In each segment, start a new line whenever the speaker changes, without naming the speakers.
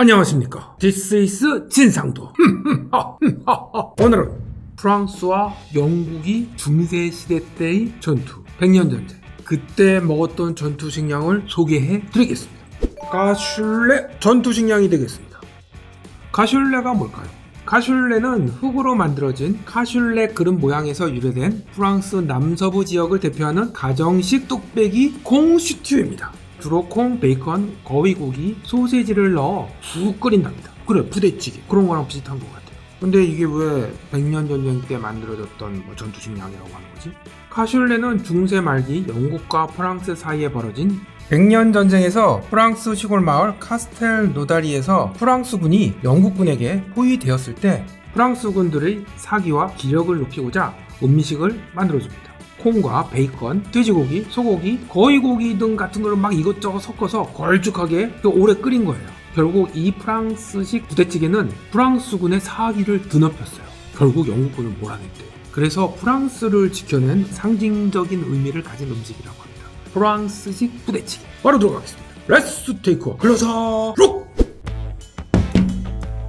안녕하십니까. This is 진상도. 오늘은 프랑스와 영국이 중세 시대 때의 전투, 백년 전쟁. 그때 먹었던 전투 식량을 소개해 드리겠습니다. 가슐레 전투 식량이 되겠습니다. 가슐레가 뭘까요? 가슐레는 흙으로 만들어진 카슐레 그릇 모양에서 유래된 프랑스 남서부 지역을 대표하는 가정식 뚝배기 콩슈튜입니다. 주로 콩, 베이컨, 거위고기, 소세지를 넣어 푹 끓인답니다. 그래 부대찌개 그런 거랑 비슷한 것 같아요. 근데 이게 왜 백년 전쟁 때 만들어졌던 뭐 전투 식량이라고 하는 거지? 카슐레는 중세 말기 영국과 프랑스 사이에 벌어진 백년 전쟁에서 프랑스 시골 마을 카스텔 노다리에서 프랑스군이 영국군에게 포위되었을 때 프랑스군들의 사기와 기력을 높이고자 음식을 만들어줍니다. 콩과 베이컨, 돼지고기, 소고기, 거위고기 등 같은 걸 막 이것저것 섞어서 걸쭉하게 오래 끓인 거예요. 결국 이 프랑스식 부대찌개는 프랑스군의 사기를 드높였어요. 결국 영국군을 몰아냈대요. 그래서 프랑스를 지켜낸 상징적인 의미를 가진 음식이라고 합니다. 프랑스식 부대찌개. 바로 들어가겠습니다. Let's take closer look!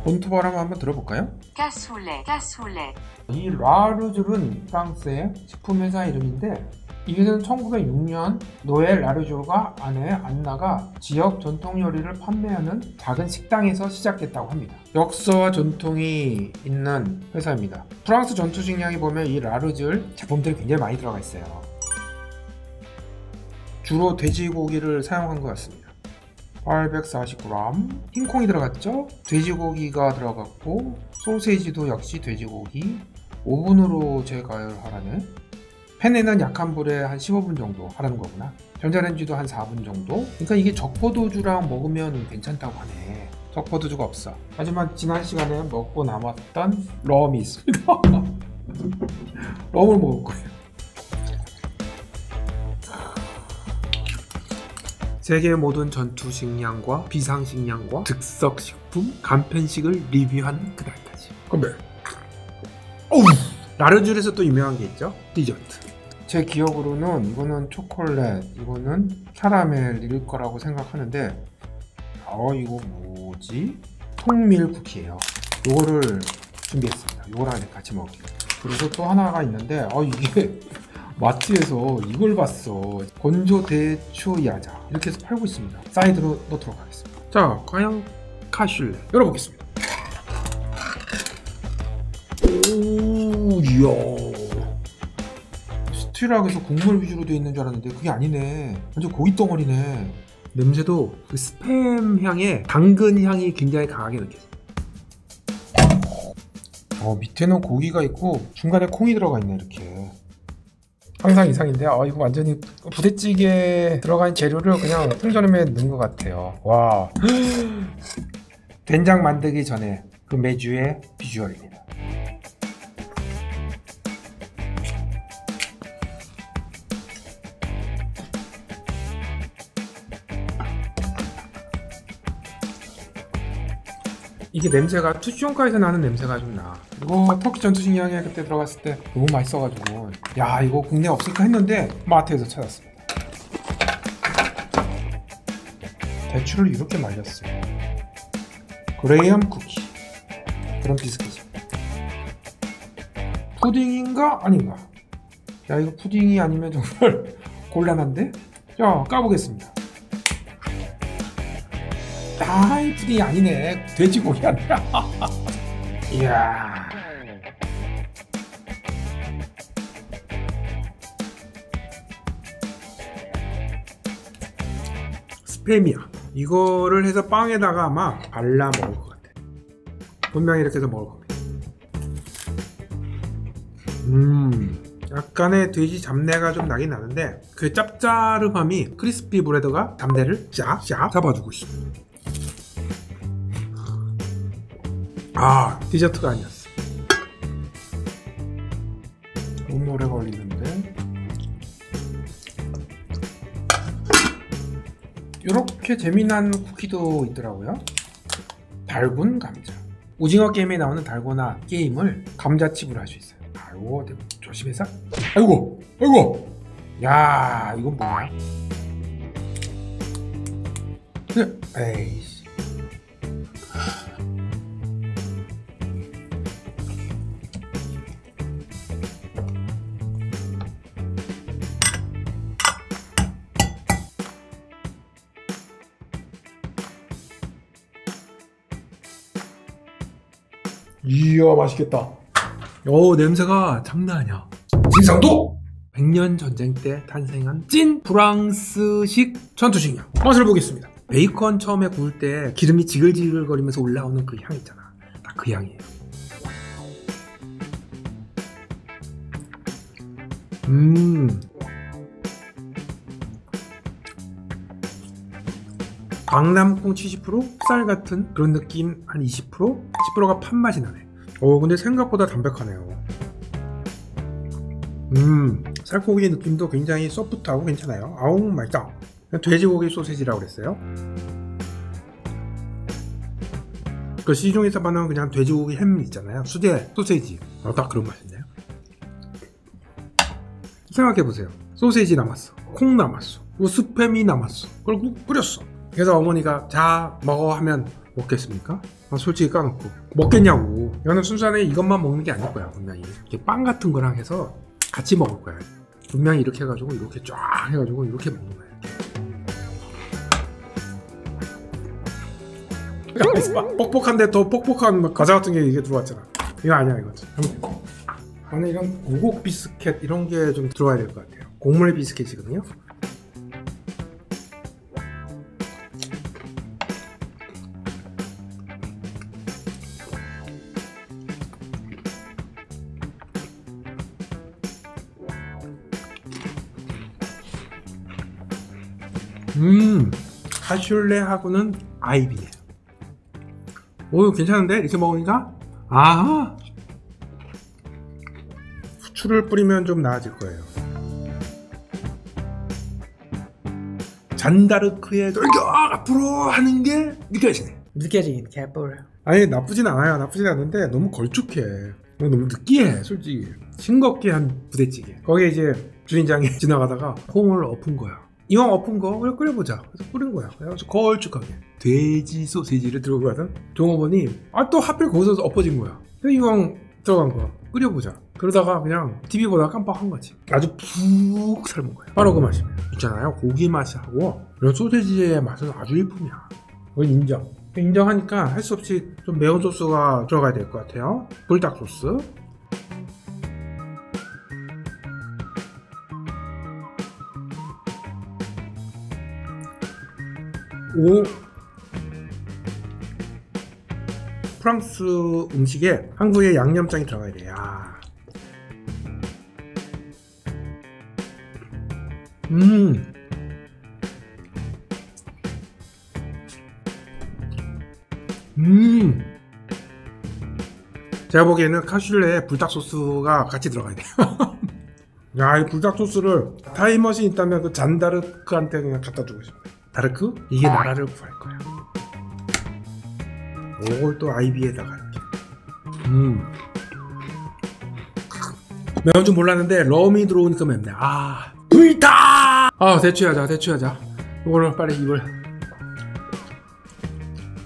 본토발음 한번 들어볼까요?
cassoulet, cassoulet,
이 라르줄은 프랑스의 식품 회사 이름인데 이게는 1906년 노엘 라르줄과 아내 안나가 지역 전통 요리를 판매하는 작은 식당에서 시작했다고 합니다. 역사와 전통이 있는 회사입니다. 프랑스 전투 식량에 보면 이 라르줄 제품들이 굉장히 많이 들어가 있어요. 주로 돼지고기를 사용한 것 같습니다. 840g 흰콩이 들어갔죠? 돼지고기가 들어갔고 소세지도 역시 돼지고기. 오븐으로 재가열하라네 팬에는 약한 불에 한 15분 정도 하라는 거구나. 전자레인지도 한 4분 정도. 그러니까 이게 적포도주랑 먹으면 괜찮다고 하네. 적포도주가 없어. 하지만 지난 시간에 먹고 남았던 럼이 있습니다. 럼을 먹을 거예요 세계 모든 전투 식량과 비상 식량과 즉석 식품, 간편식을 리뷰하는 그날까지. 건배. 어우! 라르줄에서 또 유명한 게 있죠. 디저트. 제 기억으로는 이거는 초콜릿, 이거는 캐러멜일 거라고 생각하는데, 어 이거 뭐지? 통밀 쿠키예요. 요거를 준비했습니다. 요거랑 같이 먹을게요. 그리고 또 하나가 있는데, 어 이게 마트에서 이걸 봤어. 건조 대추 야자 이렇게 해서 팔고 있습니다. 사이드로 넣도록 하겠습니다. 자, 과연 cassoulet 열어보겠습니다. 오, 이야. 스튜라고 해서 국물 위주로 되어 있는 줄 알았는데 그게 아니네. 완전 고기 덩어리네. 냄새도 그 스팸 향에 당근 향이 굉장히 강하게 느껴져. 어, 밑에는 고기가 있고 중간에 콩이 들어가 있네 이렇게. 항상 이상인데 아 이거 완전히 부대찌개 들어간 재료를 그냥 통조림에 넣은 것 같아요. 와 된장 만들기 전에 그 메주의 비주얼입니다. 이게 냄새가 투시온카에서 나는 냄새가 좀 나. 이거 터키 전투식량에 그때 들어갔을 때 너무 맛있어가지고 야 이거 국내 없을까 했는데 마트에서 찾았습니다. 대추를 이렇게 말렸어요. 그레이엄 쿠키 그런 비스킷이. 푸딩인가 아닌가? 야 이거 푸딩이 아니면 정말 곤란한데? 자 까보겠습니다. 아이 푸딩이 아니네 돼지고기 아니라 이야 스팸이야. 이거를 해서 빵에다가 아마 발라 먹을 것 같아. 분명히 이렇게 해서 먹을 겁니다. 음 약간의 돼지 잡내가 좀 나긴 나는데 그 짭짜름함이 크리스피 브레드가 잡내를 쫙쫙 잡아주고 있습니다 아 디저트가 아니었어. 너무 오래 걸리는데 이렇게 재미난 쿠키도 있더라고요. 달군 감자. 오징어 게임에 나오는 달고나 게임을 감자칩으로 할 수 있어요. 아이고 조심해서. 아이고 아이고! 야 이건 뭐야? 에이 이야 맛있겠다. 오 냄새가 장난 아니야. 진상도 100년 전쟁 때 탄생한 찐 프랑스식 전투식량 맛을 보겠습니다. 베이컨 처음에 구울 때 기름이 지글지글거리면서 올라오는 그 향 있잖아. 딱 그 향이에요. 음. 강남콩 70%, 쌀 같은 그런 느낌 한 20%, 10%가 판맛이 나네. 오, 근데 생각보다 담백하네요. 음, 살코기 느낌도 굉장히 소프트하고 괜찮아요. 아우, 맛있다. 돼지고기 소세지라고 그랬어요. 그 시중에서 파는 그냥 돼지고기 햄 있잖아요. 수제 소세지. 어, 딱 그런 맛인데요. 생각해보세요. 소세지 남았어. 콩 남았어. 뭐 스팸이 남았어. 그걸 끓였어. 그래서 어머니가 자 먹어 하면 먹겠습니까? 아, 솔직히 까놓고 먹겠냐고. 이거는 순수하게 이것만 먹는 게 아닐 거야 분명히. 이렇게 빵 같은 거랑 해서 같이 먹을 거야. 분명히 이렇게 해가지고 이렇게 쫙 해가지고 이렇게 먹는 거야. 이렇게. 뻑뻑한데 더 뻑뻑한 과자 같은 게 이게 들어왔잖아. 이거 아니야 이거. 안에 이런 오곡 비스켓 이런 게 좀 들어가야 될 것 같아요. 곡물 비스켓이거든요. 음, 카슐레하고는 아이비네요. 오, 괜찮은데? 이렇게 먹으니까? 아, 후추를 뿌리면 좀 나아질 거예요. 잔다르크의 돌격 앞으로 하는 게 느껴지네.
느껴지긴 개뿔.
아니 나쁘진 않아요. 나쁘진 않은데 너무 걸쭉해. 너무 느끼해, 솔직히. 싱겁게 한 부대찌개. 거기에 이제 주인장이 지나가다가 콩을 엎은 거야. 이왕 엎은 거 그래 끓여보자. 그래서 끓인 거야. 그래서 걸쭉하게 돼지 소세지를 들고 가던 종업원이 아 또 하필 거기서 엎어진 거야. 그래서 이왕 들어간 거야. 끓여보자. 그러다가 그냥 TV 보다가 깜빡한 거지. 아주 푹 삶은 거야. 바로 그 맛이에요. 있잖아요. 고기 맛하고 이런 소세지의 맛은 아주 일품이야. 그건 인정. 인정하니까 할 수 없이 좀 매운 소스가 들어가야 될 것 같아요. 불닭 소스. 오 프랑스 음식에 한국의 양념장이 들어가야 돼. 야. 음. 음. 제가 보기에는 카슐레에 불닭 소스가 같이 들어가야 돼요. 야, 이 불닭 소스를 타임머신 있다면 그 잔다르크한테 그냥 갖다 주고 싶어요. 다르크? 이게 나라를 구할 거야. 이걸 또 아이비에다가 이렇게. 음. 매운 줄 몰랐는데 럼이 들어오니까 맵네. 아, 불닭! 아, 대추하자, 대추하자. 이거를 빨리 입을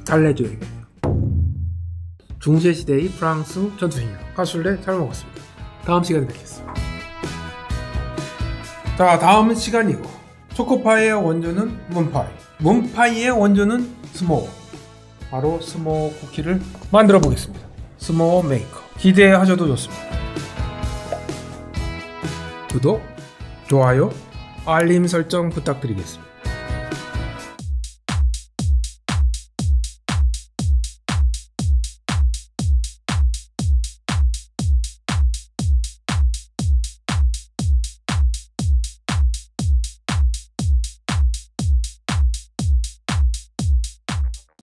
달래줘야겠네. 중세 시대의 프랑스 전투식량 카슐레 잘 먹었습니다. 다음 시간에 뵙겠습니다. 자, 다음 시간이고 초코파이의 원조는 문파이, 문파이의 원조는 s'more. 바로 s'more 쿠키를 만들어 보겠습니다. s'more maker 기대하셔도 좋습니다. 구독, 좋아요, 알림 설정 부탁드리겠습니다.